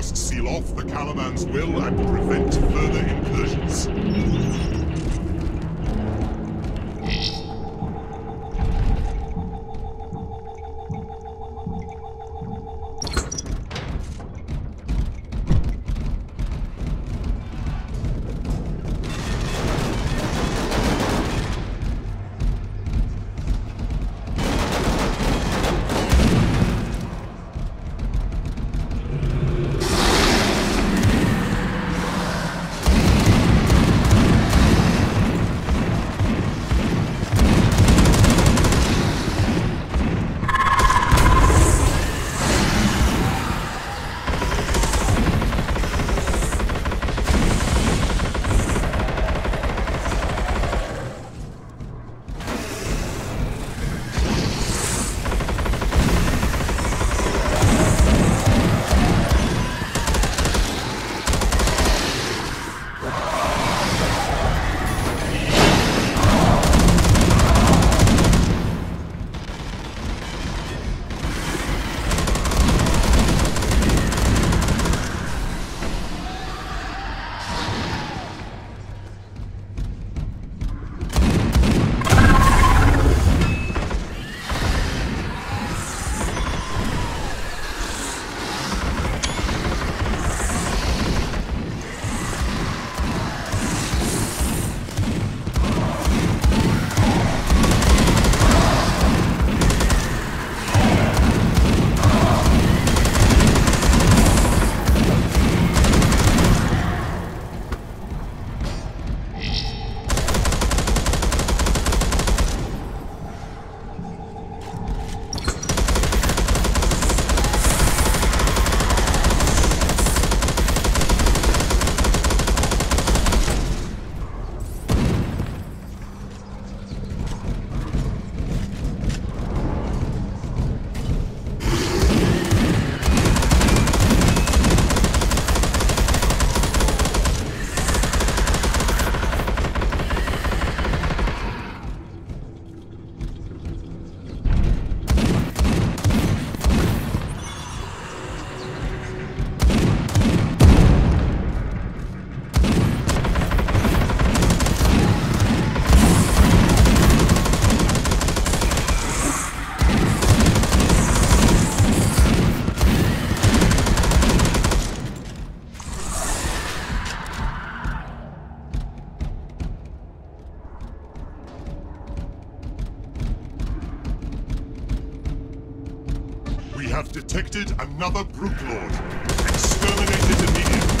must seal off the Caliban's will and prevent further incursions. Have detected another Brood Lord. Exterminate it immediately.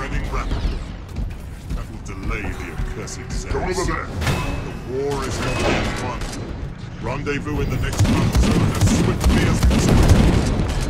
spreading rapidly. That will delay the accursed over there! The war is heavily in front. Rendezvous in the next month zone as swiftly as possible.